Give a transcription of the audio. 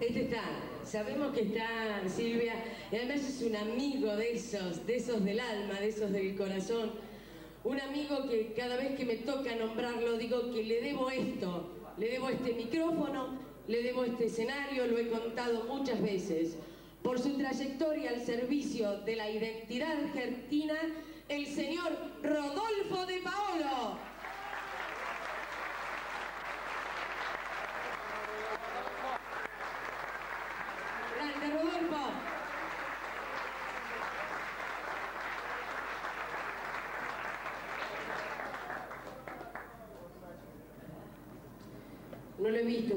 Este está, sabemos que está Silvia, y además es un amigo de esos, de esos del alma, de esos del corazón. Un amigo que cada vez que me toca nombrarlo digo que le debo esto, le debo este micrófono, le debo este escenario, lo he contado muchas veces. Por su trayectoria al servicio de la identidad argentina, el No lo he visto.